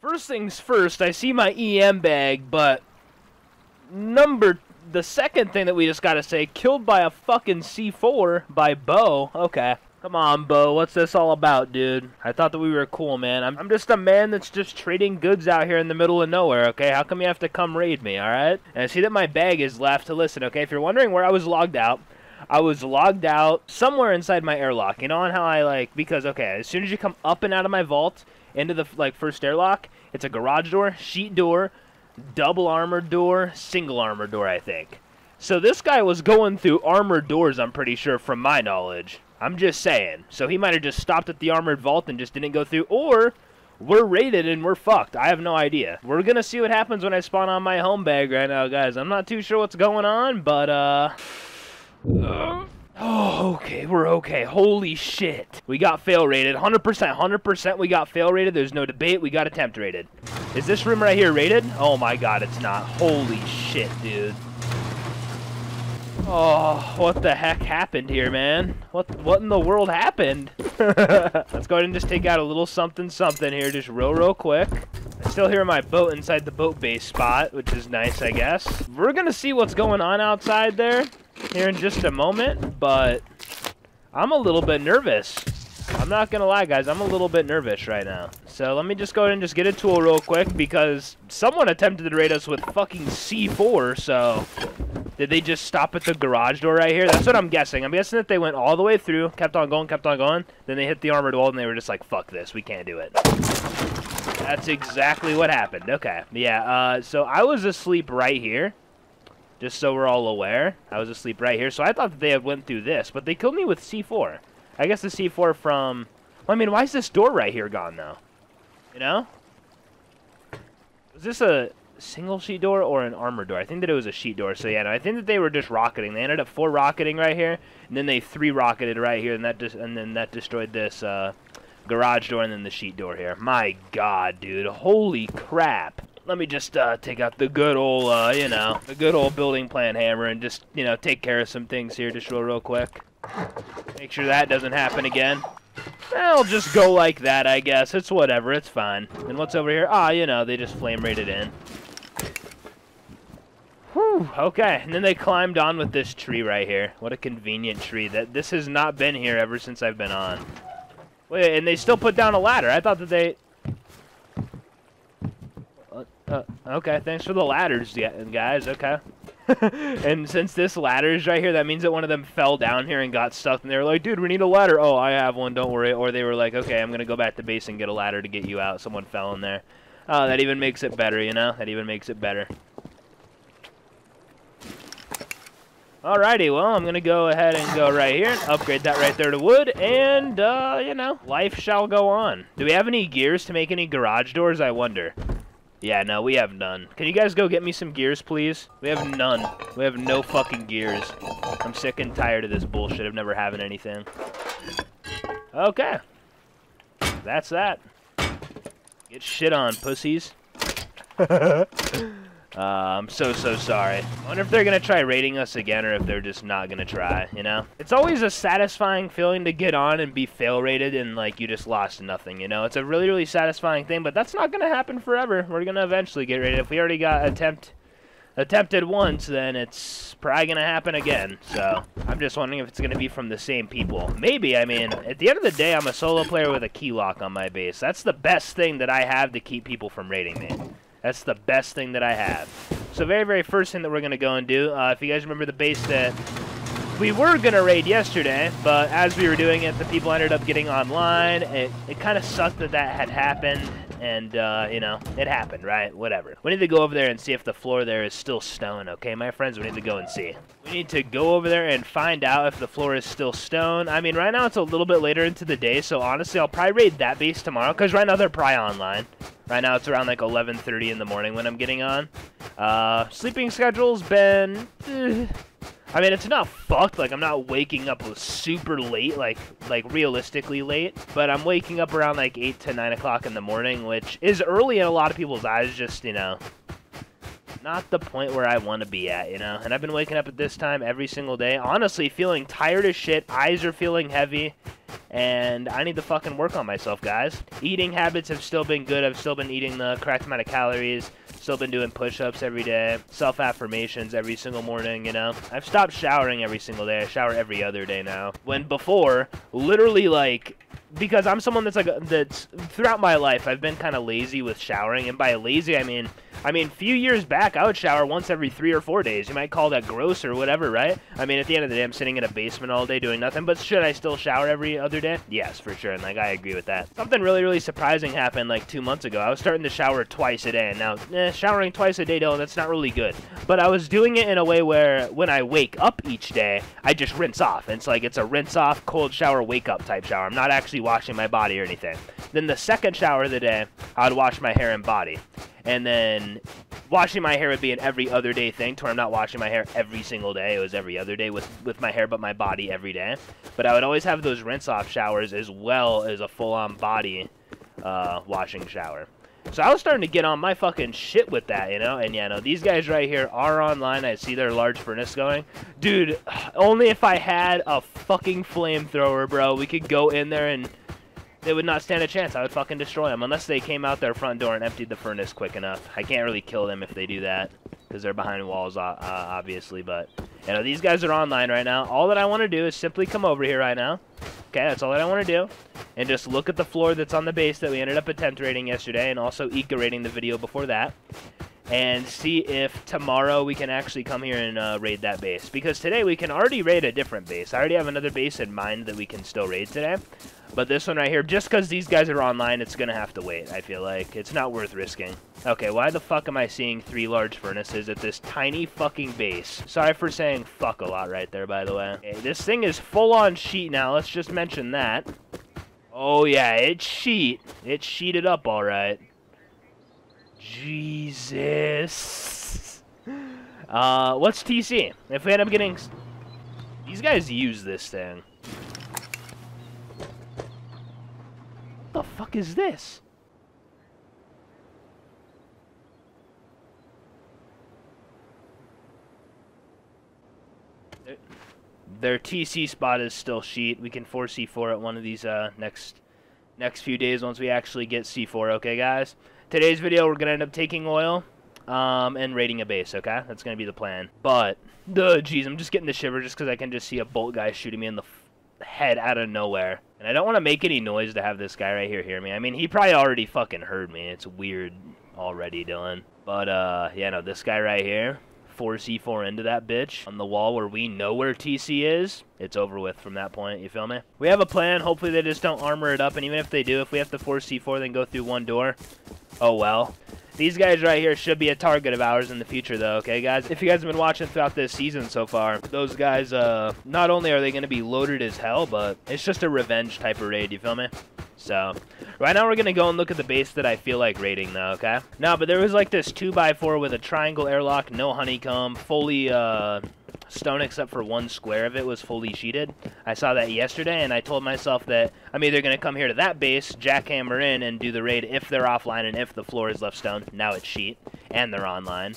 First things first, I see my EM bag, but number the second thing that we just gotta say, killed by a fucking C4 by Bo. Okay. Come on, Bo. What's this all about, dude? I thought that we were cool, man. I'm, I'm just a man that's just trading goods out here in the middle of nowhere, okay? How come you have to come raid me, alright? And I see that my bag is left to listen, okay? If you're wondering where I was logged out, I was logged out somewhere inside my airlock. You know on how I, like, because, okay, as soon as you come up and out of my vault into the, like, first airlock, it's a garage door, sheet door, double armored door, single armored door, I think. So this guy was going through armored doors, I'm pretty sure, from my knowledge. I'm just saying. So he might have just stopped at the armored vault and just didn't go through, or we're raided and we're fucked. I have no idea. We're gonna see what happens when I spawn on my home bag right now, guys. I'm not too sure what's going on, but uh... uh oh, okay, we're okay. Holy shit. We got fail rated. 100%, 100% we got fail rated. There's no debate. We got attempt rated. Is this room right here rated? Oh my god, it's not. Holy shit, dude. Oh, what the heck happened here, man? What what in the world happened? Let's go ahead and just take out a little something something here, just real, real quick. I still hear my boat inside the boat base spot, which is nice, I guess. We're gonna see what's going on outside there here in just a moment, but I'm a little bit nervous. I'm not gonna lie, guys. I'm a little bit nervous right now. So let me just go ahead and just get a tool real quick because someone attempted to raid us with fucking C4, so did they just stop at the garage door right here? That's what I'm guessing. I'm guessing that they went all the way through, kept on going, kept on going. Then they hit the armored wall and they were just like, fuck this. We can't do it. That's exactly what happened. Okay. Yeah, uh, so I was asleep right here. Just so we're all aware. I was asleep right here. So I thought that they had went through this. But they killed me with C4. I guess the C4 from... Well, I mean, why is this door right here gone, though? You know? Was this a single sheet door or an armor door. I think that it was a sheet door. So yeah, no, I think that they were just rocketing. They ended up four rocketing right here, and then they three rocketed right here, and that just and then that destroyed this uh, garage door and then the sheet door here. My God, dude, holy crap! Let me just uh, take out the good old, uh, you know, the good old building plan hammer and just you know take care of some things here just real real quick. Make sure that doesn't happen again. I'll just go like that, I guess. It's whatever. It's fine. And what's over here? Ah, you know, they just flame rated in. Whew, okay, and then they climbed on with this tree right here. What a convenient tree. That This has not been here ever since I've been on. Wait, and they still put down a ladder. I thought that they... Uh, okay, thanks for the ladders, guys. Okay. and since this ladder is right here, that means that one of them fell down here and got stuck, and they were like, dude, we need a ladder. Oh, I have one, don't worry. Or they were like, okay, I'm going to go back to base and get a ladder to get you out. Someone fell in there. Oh, that even makes it better, you know? That even makes it better. Alrighty, well, I'm going to go ahead and go right here and upgrade that right there to wood, and, uh, you know, life shall go on. Do we have any gears to make any garage doors, I wonder? Yeah, no, we have none. Can you guys go get me some gears, please? We have none. We have no fucking gears. I'm sick and tired of this bullshit of never having anything. Okay. That's that. Get shit on, pussies. Uh, I'm so, so sorry. I wonder if they're going to try raiding us again or if they're just not going to try, you know? It's always a satisfying feeling to get on and be fail rated and, like, you just lost nothing, you know? It's a really, really satisfying thing, but that's not going to happen forever. We're going to eventually get raided. If we already got attempt attempted once, then it's probably going to happen again. So I'm just wondering if it's going to be from the same people. Maybe, I mean, at the end of the day, I'm a solo player with a key lock on my base. That's the best thing that I have to keep people from raiding me. That's the best thing that I have. So very, very first thing that we're going to go and do, uh, if you guys remember the base that we were going to raid yesterday, but as we were doing it, the people ended up getting online. It, it kind of sucked that that had happened, and, uh, you know, it happened, right? Whatever. We need to go over there and see if the floor there is still stone, okay, my friends? We need to go and see. We need to go over there and find out if the floor is still stone. I mean, right now it's a little bit later into the day, so honestly, I'll probably raid that base tomorrow, because right now they're probably online. Right now it's around like 11.30 in the morning when I'm getting on. Uh, sleeping schedule's been... Eh. I mean, it's not fucked. Like, I'm not waking up super late, like, like realistically late. But I'm waking up around like 8 to 9 o'clock in the morning, which is early in a lot of people's eyes, just, you know, not the point where I want to be at, you know? And I've been waking up at this time every single day, honestly feeling tired as shit, eyes are feeling heavy, and I need to fucking work on myself, guys. Eating habits have still been good. I've still been eating the correct amount of calories. Still been doing push-ups every day, self-affirmations every single morning, you know? I've stopped showering every single day. I shower every other day now. When before, literally like because I'm someone that's like that's throughout my life I've been kind of lazy with showering, and by lazy I mean I mean, few years back, I would shower once every three or four days. You might call that gross or whatever, right? I mean, at the end of the day, I'm sitting in a basement all day doing nothing, but should I still shower every other day? Yes, for sure, and like, I agree with that. Something really, really surprising happened like two months ago. I was starting to shower twice a day, and now, eh, showering twice a day, though, that's not really good. But I was doing it in a way where when I wake up each day, I just rinse off. It's like, it's a rinse off, cold shower, wake up type shower. I'm not actually washing my body or anything. Then the second shower of the day, I would wash my hair and body. And then washing my hair would be an every other day thing to where I'm not washing my hair every single day. It was every other day with, with my hair but my body every day. But I would always have those rinse off showers as well as a full on body uh, washing shower. So I was starting to get on my fucking shit with that, you know? And yeah, no, these guys right here are online. I see their large furnace going. Dude, only if I had a fucking flamethrower, bro. We could go in there and they would not stand a chance. I would fucking destroy them unless they came out their front door and emptied the furnace quick enough. I can't really kill them if they do that because they're behind walls, uh, obviously. But, you know, these guys are online right now. All that I want to do is simply come over here right now. Okay, that's all that I want to do. And just look at the floor that's on the base that we ended up attempt rating yesterday and also eco rating the video before that and see if tomorrow we can actually come here and uh, raid that base. Because today we can already raid a different base. I already have another base in mind that we can still raid today. But this one right here, just because these guys are online, it's going to have to wait, I feel like. It's not worth risking. Okay, why the fuck am I seeing three large furnaces at this tiny fucking base? Sorry for saying fuck a lot right there, by the way. Okay, this thing is full on sheet now. Let's just mention that. Oh, yeah, it's sheet. It's sheeted up all right. Jesus. Uh, what's TC? If we end up getting... These guys use this thing. What the fuck is this? Their TC spot is still sheet. We can 4 C4 at one of these uh, next next few days once we actually get C4, okay, guys? Today's video, we're going to end up taking oil um, and raiding a base, okay? That's going to be the plan. But, the jeez, I'm just getting the shiver just because I can just see a bolt guy shooting me in the head out of nowhere. And I don't want to make any noise to have this guy right here hear me. I mean, he probably already fucking heard me. It's weird already, Dylan. But, uh, yeah, no, this guy right here, 4C4 into that bitch on the wall where we know where TC is, it's over with from that point, you feel me? We have a plan. Hopefully they just don't armor it up, and even if they do, if we have to 4C4, then go through one door, Oh well. These guys right here should be a target of ours in the future, though, okay, guys? If you guys have been watching throughout this season so far, those guys, uh, not only are they going to be loaded as hell, but it's just a revenge type of raid, you feel me? So, right now we're going to go and look at the base that I feel like raiding, though, okay? No, but there was like this 2x4 with a triangle airlock, no honeycomb, fully, uh, stone except for one square of it was fully sheeted. I saw that yesterday, and I told myself that I'm either going to come here to that base, jackhammer in, and do the raid if they're offline and if the floor is left stone. Now it's sheet, and they're online.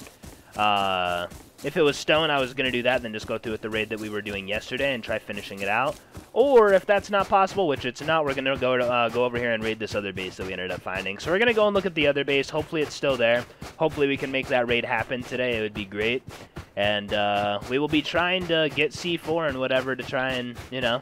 Uh, if it was stone, I was going to do that, then just go through with the raid that we were doing yesterday and try finishing it out. Or if that's not possible, which it's not, we're going to go uh, go over here and raid this other base that we ended up finding. So we're going to go and look at the other base. Hopefully it's still there. Hopefully we can make that raid happen today. It would be great. And uh, we will be trying to get C4 and whatever to try and, you know,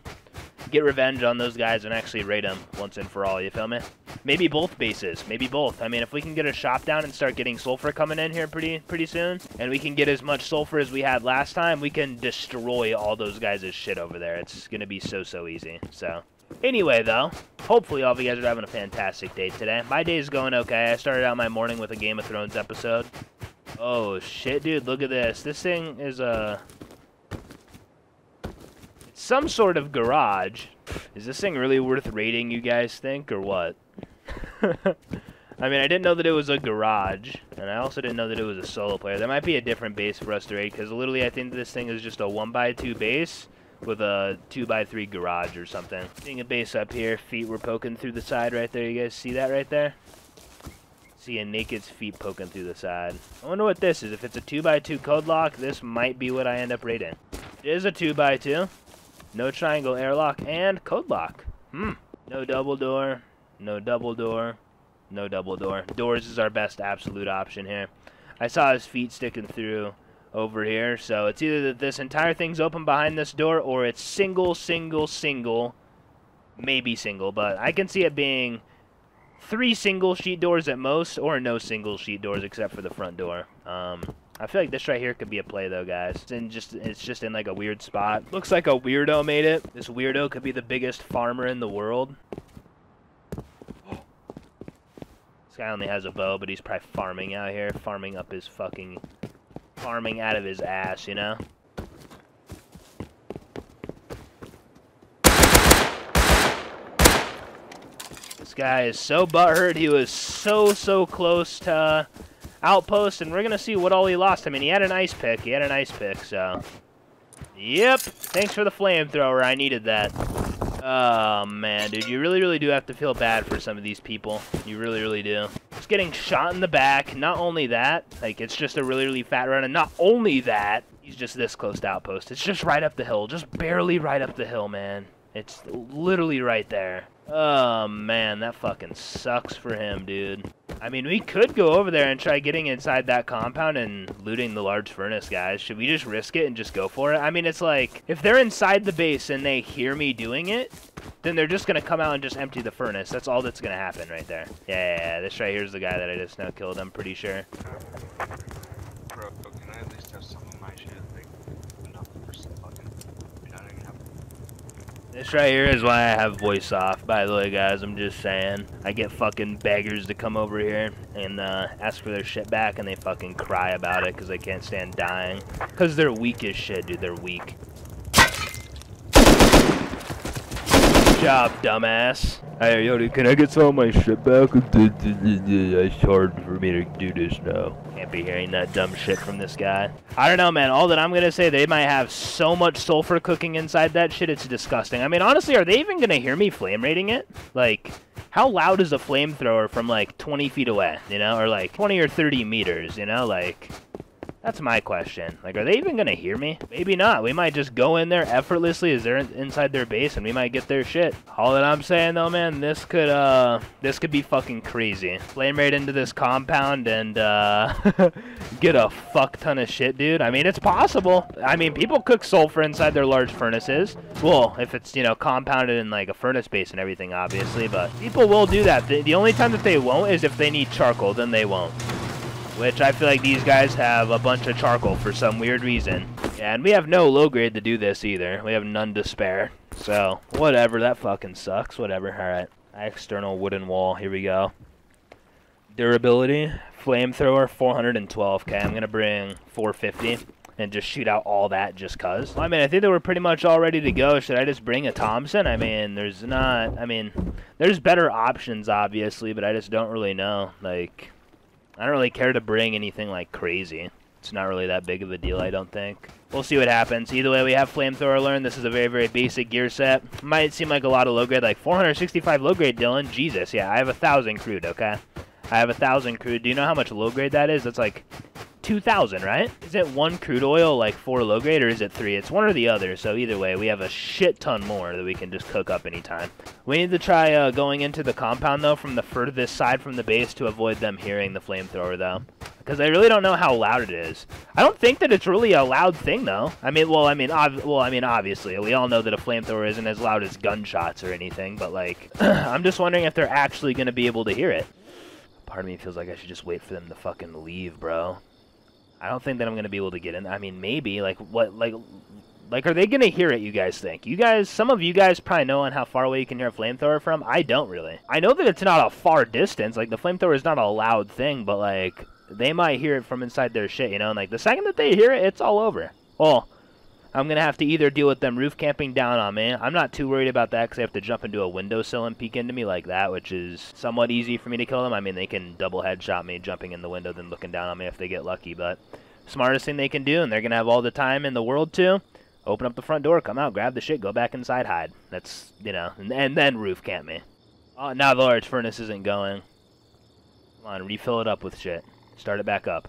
get revenge on those guys and actually raid them once and for all, you feel me? Maybe both bases, maybe both. I mean, if we can get a shop down and start getting sulfur coming in here pretty pretty soon, and we can get as much sulfur as we had last time, we can destroy all those guys' shit over there. It's going to be so, so easy, so... Anyway, though, hopefully all of you guys are having a fantastic day today. My day is going okay. I started out my morning with a Game of Thrones episode. Oh, shit, dude, look at this. This thing is, uh... Some sort of garage. Is this thing really worth raiding, you guys think, or what? I mean, I didn't know that it was a garage, and I also didn't know that it was a solo player. There might be a different base for us to raid, because literally I think this thing is just a 1x2 base with a 2x3 garage or something. Seeing a base up here, feet were poking through the side right there. You guys see that right there? See a naked's feet poking through the side. I wonder what this is. If it's a 2x2 code lock, this might be what I end up raiding. It is a 2x2. No triangle airlock and code lock. Hmm. No double door. No double door. No double door. Doors is our best absolute option here. I saw his feet sticking through over here, so it's either that this entire thing's open behind this door or it's single, single, single, maybe single, but I can see it being three single sheet doors at most, or no single sheet doors except for the front door. Um, I feel like this right here could be a play though, guys. It's in just it's just in like a weird spot. Looks like a weirdo made it. This weirdo could be the biggest farmer in the world. This guy only has a bow, but he's probably farming out here, farming up his fucking farming out of his ass, you know? This guy is so butthurt. He was so, so close to outpost, and we're going to see what all he lost. I mean, he had an ice pick. He had an ice pick, so... Yep. Thanks for the flamethrower. I needed that. Oh, man, dude. You really, really do have to feel bad for some of these people. You really, really do. Just getting shot in the back. Not only that, like, it's just a really, really fat run. And not only that, he's just this close to outpost. It's just right up the hill. Just barely right up the hill, man. It's literally right there. Oh, man, that fucking sucks for him, dude. I mean, we could go over there and try getting inside that compound and looting the large furnace, guys. Should we just risk it and just go for it? I mean, it's like, if they're inside the base and they hear me doing it, then they're just to come out and just empty the furnace. That's all that's to happen right there. Yeah, yeah, yeah, this right here is the guy that I just now killed, I'm pretty sure. Bro, can I at least have some of my shit? Like, enough for some fucking... You know what I mean? This right here is why I have voice off, by the way, guys. I'm just saying. I get fucking beggars to come over here and uh, ask for their shit back, and they fucking cry about it because they can't stand dying. Because they're weak as shit, dude. They're weak. Job, dumbass. Hey, yo, dude, can I get some of my shit back? It's hard for me to do this now. Can't be hearing that dumb shit from this guy. I don't know, man. All that I'm gonna say, they might have so much sulfur cooking inside that shit, it's disgusting. I mean, honestly, are they even gonna hear me flame rating it? Like, how loud is a flamethrower from like 20 feet away, you know? Or like 20 or 30 meters, you know? Like, that's my question. Like, are they even gonna hear me? Maybe not. We might just go in there effortlessly as they're in inside their base, and we might get their shit. All that I'm saying, though, man, this could, uh, this could be fucking crazy. Flame right into this compound and, uh, get a fuck ton of shit, dude. I mean, it's possible. I mean, people cook sulfur inside their large furnaces. Well, if it's, you know, compounded in, like, a furnace base and everything, obviously, but people will do that. The, the only time that they won't is if they need charcoal, then they won't which I feel like these guys have a bunch of charcoal for some weird reason. And we have no low grade to do this either. We have none to spare. So, whatever, that fucking sucks. Whatever, alright. External wooden wall, here we go. Durability, flamethrower, 412k. I'm gonna bring 450 and just shoot out all that just cuz. I mean, I think they were pretty much all ready to go. Should I just bring a Thompson? I mean, there's not, I mean, there's better options, obviously, but I just don't really know. Like, I don't really care to bring anything like crazy. It's not really that big of a deal, I don't think. We'll see what happens. Either way, we have Flamethrower learn. This is a very, very basic gear set. Might seem like a lot of low grade, like 465 low grade, Dylan. Jesus, yeah, I have a 1,000 crude, okay? I have a 1,000 crude. Do you know how much low grade that is? That's like 2,000, right? Is it one crude oil, like four low grade, or is it three? It's one or the other, so either way, we have a shit ton more that we can just cook up anytime. We need to try uh, going into the compound, though, from the furthest side from the base to avoid them hearing the flamethrower, though. Because I really don't know how loud it is. I don't think that it's really a loud thing, though. I mean, well, I mean, well, I mean, obviously, we all know that a flamethrower isn't as loud as gunshots or anything, but, like, I'm just wondering if they're actually going to be able to hear it. Part of me feels like I should just wait for them to fucking leave, bro. I don't think that I'm gonna be able to get in. I mean, maybe like what like like are they gonna hear it? You guys think? You guys, some of you guys probably know on how far away you can hear a flamethrower from. I don't really. I know that it's not a far distance. Like the flamethrower is not a loud thing, but like they might hear it from inside their shit. You know, and like the second that they hear it, it's all over. Well, I'm going to have to either deal with them roof camping down on me. I'm not too worried about that because I have to jump into a windowsill and peek into me like that, which is somewhat easy for me to kill them. I mean, they can double headshot me jumping in the window then looking down on me if they get lucky, but smartest thing they can do, and they're going to have all the time in the world to, open up the front door, come out, grab the shit, go back inside, hide. That's, you know, and, and then roof camp me. Oh, now the large furnace isn't going. Come on, refill it up with shit. Start it back up.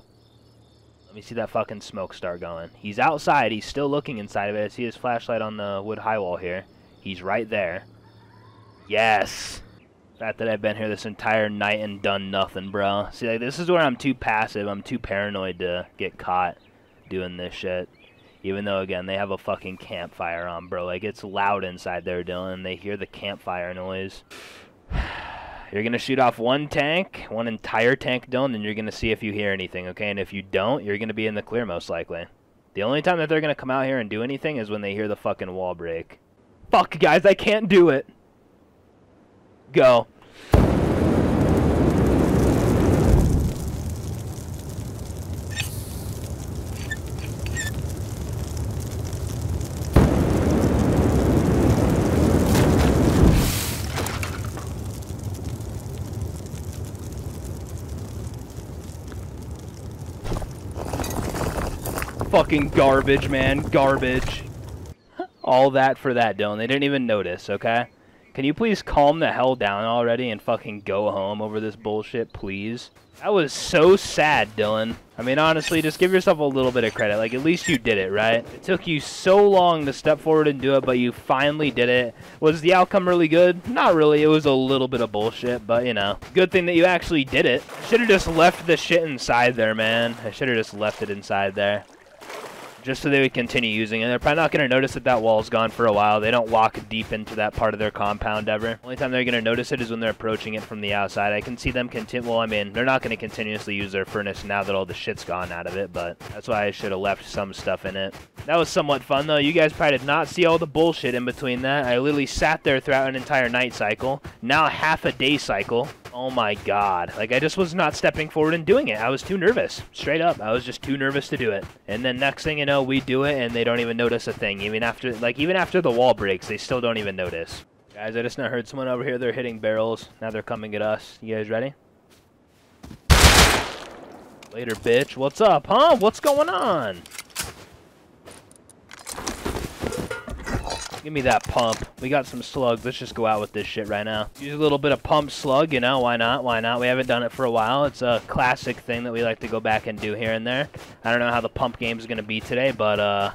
Let me see that fucking smoke start going. He's outside. He's still looking inside of it. I see his flashlight on the wood high wall here. He's right there. Yes. Fact that I've been here this entire night and done nothing, bro. See, like, this is where I'm too passive. I'm too paranoid to get caught doing this shit. Even though, again, they have a fucking campfire on, bro. Like, it's loud inside there, Dylan. They hear the campfire noise. You're going to shoot off one tank, one entire tank dome, and you're going to see if you hear anything, okay? And if you don't, you're going to be in the clear most likely. The only time that they're going to come out here and do anything is when they hear the fucking wall break. Fuck, guys, I can't do it. Go. Fucking garbage, man. Garbage. All that for that, Dylan. They didn't even notice, okay? Can you please calm the hell down already and fucking go home over this bullshit, please? That was so sad, Dylan. I mean, honestly, just give yourself a little bit of credit. Like, at least you did it, right? It took you so long to step forward and do it, but you finally did it. Was the outcome really good? Not really. It was a little bit of bullshit, but, you know. Good thing that you actually did it. Should have just left the shit inside there, man. I should have just left it inside there just so they would continue using it. They're probably not going to notice that that wall's gone for a while. They don't walk deep into that part of their compound ever. Only time they're going to notice it is when they're approaching it from the outside. I can see them continue. Well, I mean, they're not going to continuously use their furnace now that all the shit's gone out of it, but that's why I should have left some stuff in it. That was somewhat fun, though. You guys probably did not see all the bullshit in between that. I literally sat there throughout an entire night cycle, now half a day cycle. Oh my god. Like, I just was not stepping forward and doing it. I was too nervous. Straight up. I was just too nervous to do it. And then next thing you know, we do it and they don't even notice a thing. Even after, like, even after the wall breaks, they still don't even notice. Guys, I just now heard someone over here. They're hitting barrels. Now they're coming at us. You guys ready? Later, bitch. What's up, huh? What's going on? Give me that pump. We got some slugs. Let's just go out with this shit right now. Use a little bit of pump slug, you know, why not? Why not? We haven't done it for a while. It's a classic thing that we like to go back and do here and there. I don't know how the pump game is going to be today, but, uh...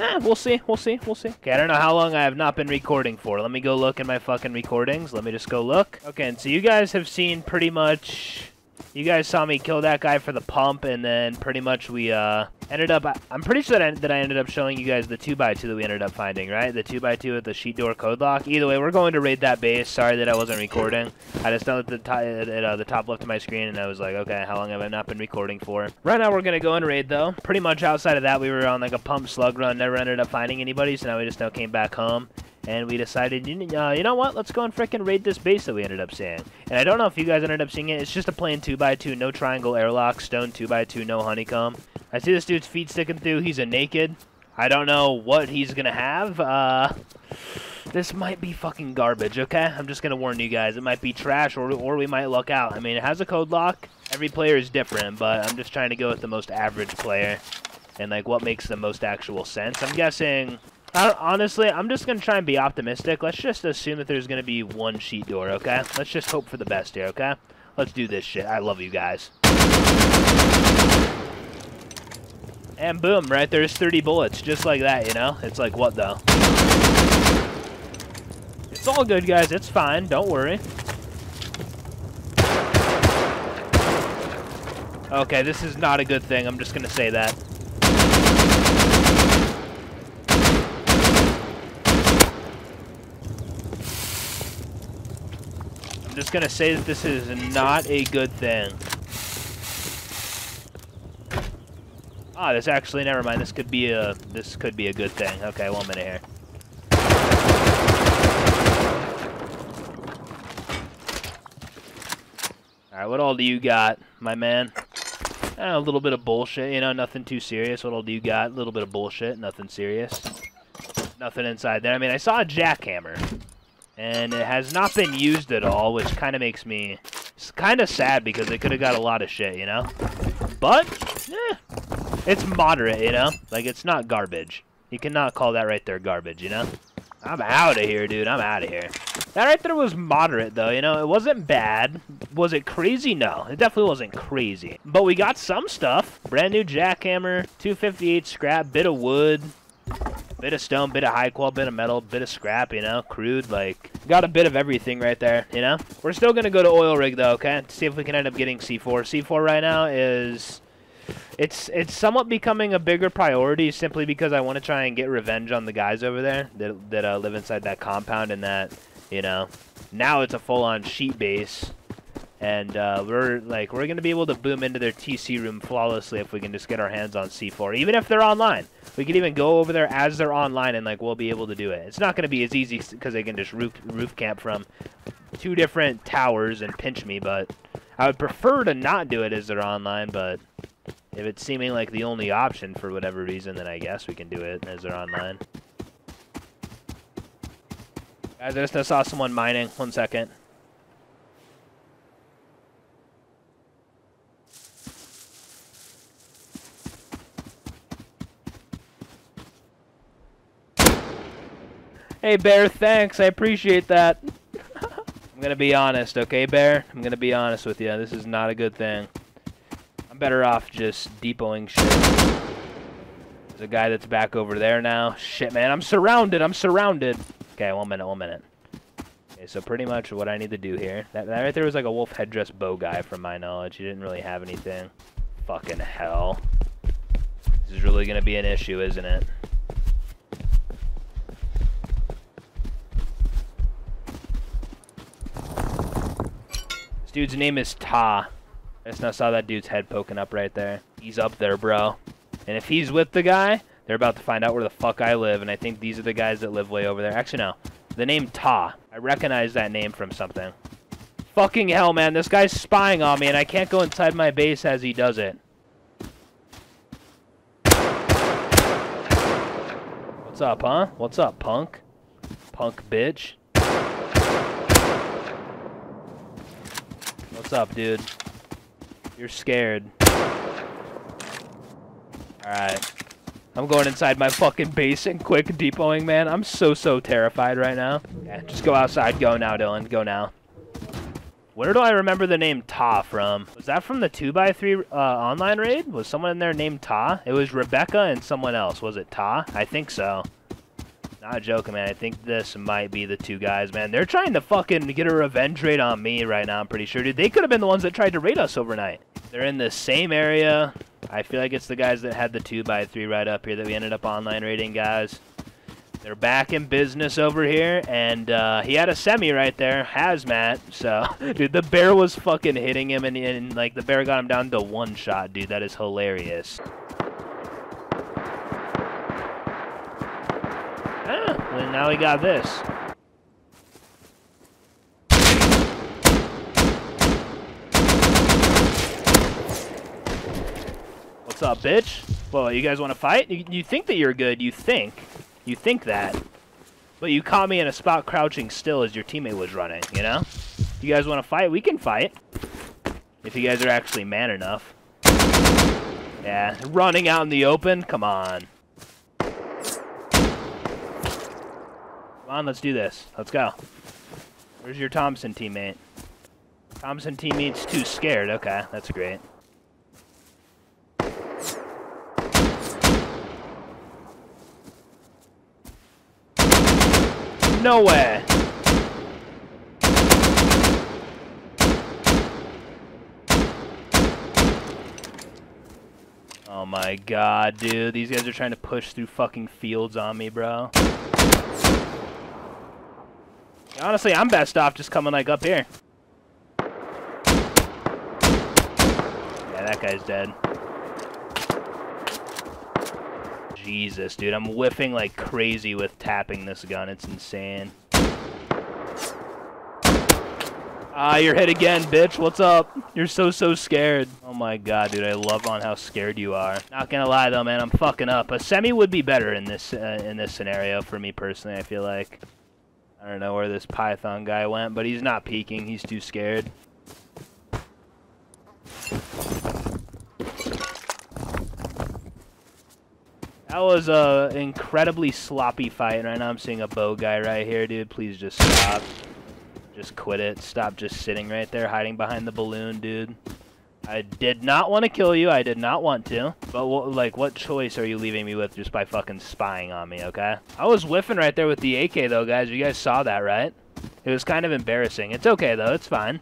Eh, we'll see. We'll see. We'll see. Okay, I don't know how long I have not been recording for. Let me go look in my fucking recordings. Let me just go look. Okay, and so you guys have seen pretty much you guys saw me kill that guy for the pump, and then pretty much we uh, ended up... I'm pretty sure that I, that I ended up showing you guys the 2x2 that we ended up finding, right? The 2x2 with the sheet door code lock. Either way, we're going to raid that base. Sorry that I wasn't recording. I just know at the, at, uh, the top left of my screen, and I was like, okay, how long have I not been recording for? Right now, we're going to go and raid, though. Pretty much outside of that, we were on like a pump slug run. Never ended up finding anybody, so now we just now came back home and we decided, uh, you know what, let's go and freaking raid this base that we ended up seeing. And I don't know if you guys ended up seeing it, it's just a plain 2x2, no triangle airlock, stone 2x2, no honeycomb. I see this dude's feet sticking through, he's a naked. I don't know what he's gonna have, uh... This might be fucking garbage, okay? I'm just gonna warn you guys, it might be trash, or, or we might luck out. I mean, it has a code lock, every player is different, but I'm just trying to go with the most average player. And, like, what makes the most actual sense. I'm guessing honestly, I'm just going to try and be optimistic. Let's just assume that there's going to be one sheet door, okay? Let's just hope for the best here, okay? Let's do this shit. I love you guys. And boom, right there's 30 bullets, just like that, you know? It's like, what though? It's all good, guys. It's fine. Don't worry. Okay, this is not a good thing. I'm just going to say that. Just gonna say that this is not a good thing. Ah, this actually, never mind. This could be a, this could be a good thing. Okay, one minute here. Alright, what all do you got, my man? Eh, a little bit of bullshit, you know, nothing too serious. What all do you got? A little bit of bullshit, nothing serious. Nothing inside there. I mean, I saw a jackhammer and it has not been used at all, which kind of makes me kind of sad because it could have got a lot of shit, you know? But, eh, it's moderate, you know? Like, it's not garbage. You cannot call that right there garbage, you know? I'm out of here, dude. I'm out of here. That right there was moderate, though. You know, it wasn't bad. Was it crazy? No, it definitely wasn't crazy. But we got some stuff. Brand new jackhammer, 258 scrap, bit of wood, bit of stone, bit of high qual, bit of metal, bit of scrap, you know, crude, like, got a bit of everything right there, you know? We're still to go to oil rig, though, okay? To see if we can end up getting C4. C4 right now is it's it's somewhat becoming a bigger priority simply because I want to try and get revenge on the guys over there that that uh, live inside that compound and that you know now it's a full-on sheet base and uh, we're like we're gonna be able to boom into their TC room flawlessly if we can just get our hands on C4 even if they're online we can even go over there as they're online and like we'll be able to do it it's not gonna be as easy because they can just roof roof camp from two different towers and pinch me but I would prefer to not do it as they're online but if it's seeming like the only option for whatever reason, then I guess we can do it as they're online. Guys, I just saw someone mining. One second. Hey, Bear, thanks. I appreciate that. I'm gonna be honest, okay, Bear? I'm gonna be honest with you. This is not a good thing. I'm better off just depoting shit. There's a guy that's back over there now. Shit, man, I'm surrounded. I'm surrounded. Okay, one minute, one minute. Okay, so pretty much what I need to do here. That, that right there was like a wolf headdress bow guy from my knowledge. He didn't really have anything. Fucking hell. This is really to be an issue, isn't it? Dude's name is Ta. I just now saw that dude's head poking up right there. He's up there, bro. And if he's with the guy, they're about to find out where the fuck I live, and I think these are the guys that live way over there. Actually, no. The name Ta. I recognize that name from something. Fucking hell, man. This guy's spying on me, and I can't go inside my base as he does it. What's up, huh? What's up, punk? Punk bitch. What's up, dude? You're scared. Alright. I'm going inside my fucking base and quick depoting, man. I'm so, so terrified right now. Yeah, just go outside. Go now, Dylan. Go now. Where do I remember the name Ta from? Was that from the 2x3 uh, online raid? Was someone in there named Ta? It was Rebecca and someone else. Was it Ta? I think so. Not joking, man. I think this might be the two guys, man. They're trying to fucking get a revenge raid on me right now, I'm pretty sure. Dude, they could have been the ones that tried to raid us overnight. They're in the same area. I feel like it's the guys that had the 2x3 right up here that we ended up online raiding, guys. They're back in business over here, and uh, he had a semi right there, hazmat. So, dude, the bear was fucking hitting him, and, and like the bear got him down to one shot, dude. That is hilarious. Ah, well, now we got this. What's up, bitch? Well, you guys want to fight? You, you think that you're good. You think. You think that. But you caught me in a spot crouching still as your teammate was running, you know? You guys want to fight? We can fight. If you guys are actually man enough. Yeah, running out in the open? Come on. On, let's do this. Let's go. Where's your Thompson teammate? Thompson teammate's too scared. Okay, that's great. No way. Oh my god, dude. These guys are trying to push through fucking fields on me, bro. Honestly, I'm best off just coming, like, up here. Yeah, that guy's dead. Jesus, dude. I'm whiffing like crazy with tapping this gun. It's insane. Ah, you're hit again, bitch. What's up? You're so, so scared. Oh my god, dude. I love on how scared you are. Not gonna lie, though, man. I'm fucking up. A semi would be better in this uh, in this scenario for me personally, I feel like. I don't know where this Python guy went, but he's not peeking. He's too scared. That was a incredibly sloppy fight. Right now I'm seeing a bow guy right here, dude. Please just stop. Just quit it. Stop just sitting right there hiding behind the balloon, dude. I did not want to kill you. I did not want to. But, like, what choice are you leaving me with just by fucking spying on me, okay? I was whiffing right there with the AK, though, guys. You guys saw that, right? It was kind of embarrassing. It's okay, though. It's fine.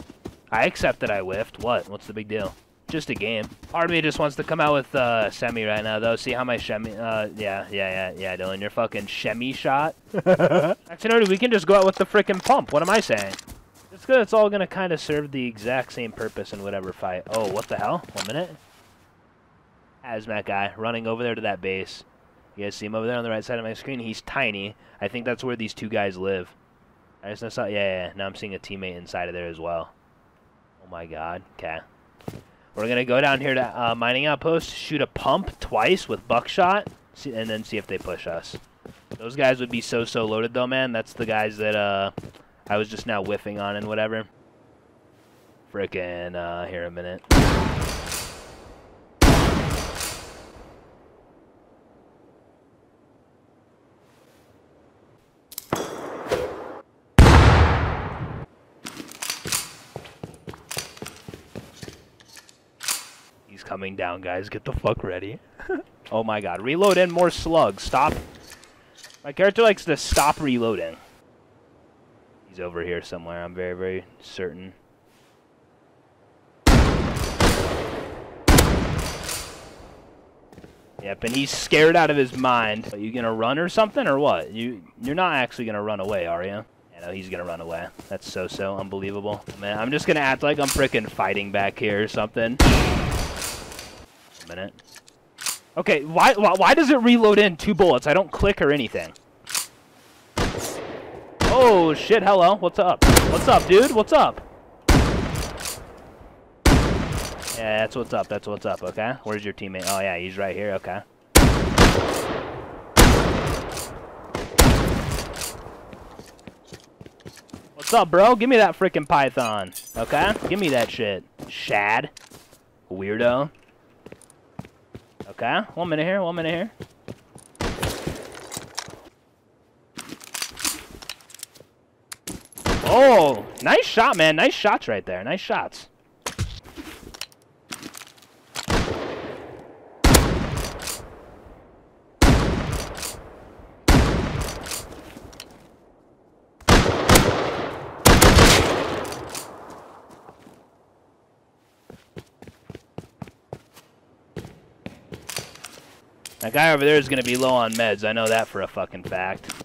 I accept that I whiffed. What? What's the big deal? Just a game. Part of me just wants to come out with uh, semi right now, though. See how my shemi... Uh, yeah, yeah, yeah, yeah, Dylan. Your fucking shemi shot. Actually, no, we can just go out with the freaking pump. What am I saying? It's good. It's all going to kind of serve the exact same purpose in whatever fight. Oh, what the hell? One minute. Hazmat guy running over there to that base. You guys see him over there on the right side of my screen? He's tiny. I think that's where these two guys live. I just saw, yeah, yeah. Now I'm seeing a teammate inside of there as well. Oh my god. Okay. We're going to go down here to uh, mining outpost, shoot a pump twice with buckshot, see, and then see if they push us. Those guys would be so, so loaded, though, man. That's the guys that uh, I was just now whiffing on and whatever. Frickin', uh, here a minute. He's coming down, guys. Get the fuck ready. oh my god. Reload in more slugs. Stop. My character likes to stop reloading. He's over here somewhere, I'm very, very certain. Yep, and he's scared out of his mind. Are you gonna run or something, or what? You, you're not actually gonna run away, are you? Yeah, no, he's gonna run away. That's so, so unbelievable. Man, I'm just gonna act like I'm freaking fighting back here or something. A minute. Okay, why, why, why does it reload in two bullets? I don't click or anything. Oh, shit, hello. What's up? What's up, dude? What's up? Yeah, that's what's up. That's what's up, okay? Where's your teammate? Oh, yeah, he's right here. Okay. What's up, bro? Give me that freaking python, okay? Give me that shit. Shad. Weirdo. Okay, one minute here, one minute here. Oh, nice shot, man. Nice shots right there. Nice shots. That guy over there is going to be low on meds. I know that for a fucking fact.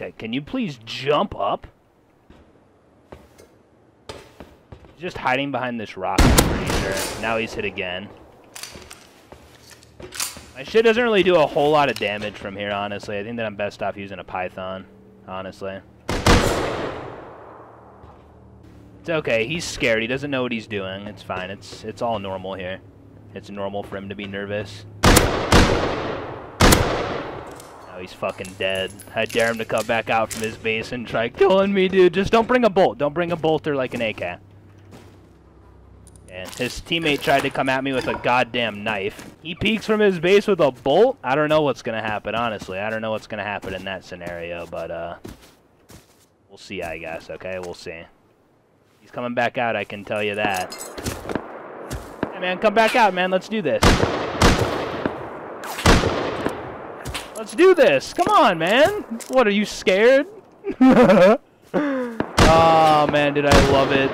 Okay, can you please jump up? He's just hiding behind this rock, sure. Now he's hit again. My shit doesn't really do a whole lot of damage from here, honestly. I think that I'm best off using a python, honestly. It's okay. He's scared. He doesn't know what he's doing. It's fine. It's it's all normal here. It's normal for him to be nervous he's fucking dead. I dare him to come back out from his base and try killing me, dude. Just don't bring a bolt. Don't bring a bolter like an AK. And his teammate tried to come at me with a goddamn knife. He peeks from his base with a bolt. I don't know what's to happen, honestly. I don't know what's to happen in that scenario, but uh, we'll see, I guess, okay? We'll see. He's coming back out, I can tell you that. Hey, man, come back out, man. Let's do this. Let's do this. Come on, man. What, are you scared? oh, man, did I love it.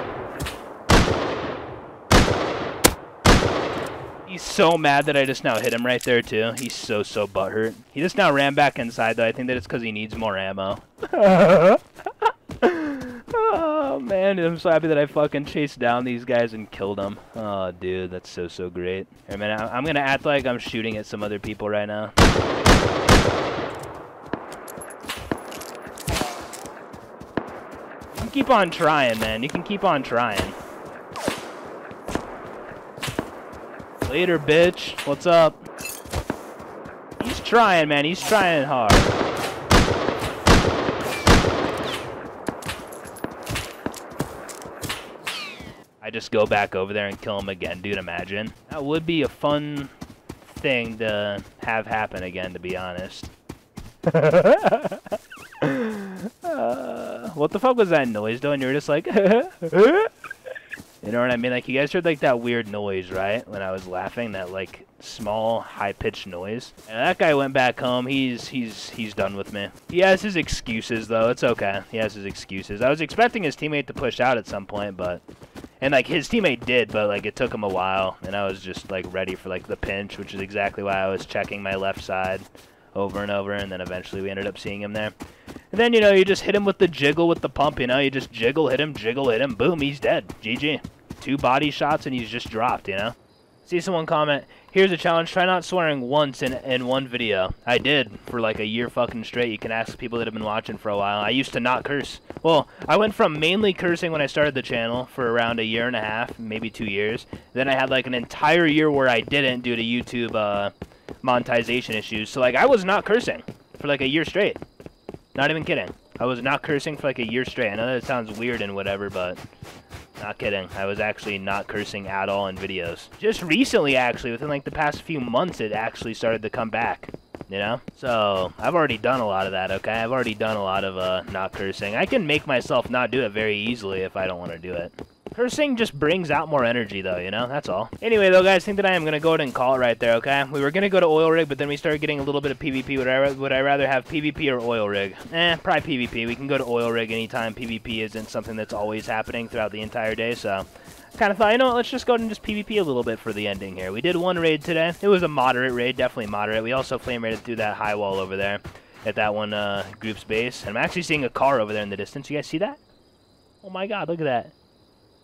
He's so mad that I just now hit him right there, too. He's so, so butthurt. He just now ran back inside, though. I think that it's because he needs more ammo. oh, man. I'm so happy that I fucking chased down these guys and killed them. Oh, ah, dude. That's so, so great. Man, I'm going to act like I'm shooting at some other people right now. You can keep on trying, man. You can keep on trying. Later, bitch. What's up? He's trying, man. He's trying hard. I just go back over there and kill him again, dude. Imagine that would be a fun thing to have happen again. To be honest. uh, what the fuck was that noise doing? You were just like, you know what I mean? Like you guys heard like that weird noise, right? When I was laughing, that like small, high-pitched noise. And that guy went back home. He's he's he's done with me. He has his excuses though. It's okay. He has his excuses. I was expecting his teammate to push out at some point, but and like his teammate did, but like it took him a while, and I was just like ready for like the pinch, which is exactly why I was checking my left side over and over, and then eventually we ended up seeing him there. And then, you know, you just hit him with the jiggle with the pump, you know, you just jiggle, hit him, jiggle, hit him, boom, he's dead. GG. Two body shots and he's just dropped, you know? See someone comment, here's a challenge, try not swearing once in, in one video. I did for like a year fucking straight. You can ask people that have been watching for a while. I used to not curse. Well, I went from mainly cursing when I started the channel for around a year and a half, maybe two years. Then I had like an entire year where I didn't due to YouTube uh, monetization issues. So like I was not cursing for like a year straight. Not even kidding. I was not cursing for like a year straight. I know that sounds weird and whatever, but not kidding. I was actually not cursing at all in videos. Just recently, actually, within like the past few months, it actually started to come back. You know? So, I've already done a lot of that, okay? I've already done a lot of uh, not cursing. I can make myself not do it very easily if I don't want to do it. Cursing just brings out more energy, though, you know? That's all. Anyway, though, guys, I think that I am going to go ahead and call it right there, okay? We were going to go to oil rig, but then we started getting a little bit of PvP. Would I, would I rather have PvP or oil rig? Eh, probably PvP. We can go to oil rig anytime PvP isn't something that's always happening throughout the entire day, so... Kind of thought, you know what, let's just go and just PvP a little bit for the ending here. We did one raid today. It was a moderate raid, definitely moderate. We also flame raided through that high wall over there at that one uh, group's base. And I'm actually seeing a car over there in the distance. You guys see that? Oh my god, look at that.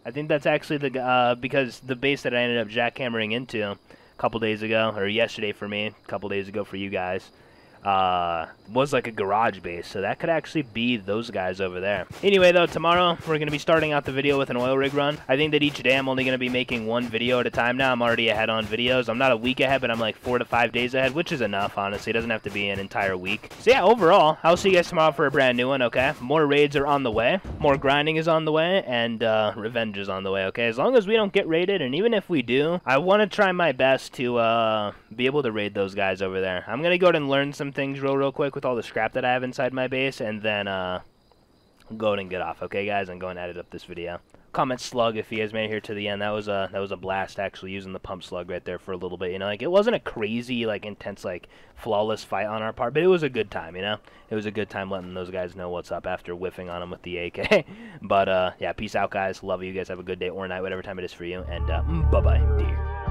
I think that's actually the uh, because the base that I ended up jackhammering into a couple days ago, or yesterday for me, a couple days ago for you guys uh, was like a garage base, so that could actually be those guys over there. Anyway, though, tomorrow we're going to be starting out the video with an oil rig run. I think that each day I'm only going to be making one video at a time now. I'm already ahead on videos. I'm not a week ahead, but I'm like four to five days ahead, which is enough, honestly. It doesn't have to be an entire week. So yeah, overall, I'll see you guys tomorrow for a brand new one, okay? More raids are on the way. More grinding is on the way, and uh, revenge is on the way, okay? As long as we don't get raided, and even if we do, I want to try my best to uh, be able to raid those guys over there. I'm going to go ahead and learn some things real, real quick with all the scrap that I have inside my base, and then uh, go and get off, okay, guys? I'm going to edit up this video. Comment slug if you guys made it here to the end. That was a that was a blast actually using the pump slug right there for a little bit. You know, like it wasn't a crazy like intense like flawless fight on our part, but it was a good time. You know, it was a good time letting those guys know what's up after whiffing on them with the AK. but uh, yeah, peace out, guys. Love you. guys have a good day or night, whatever time it is for you, and uh, bye bye, dear.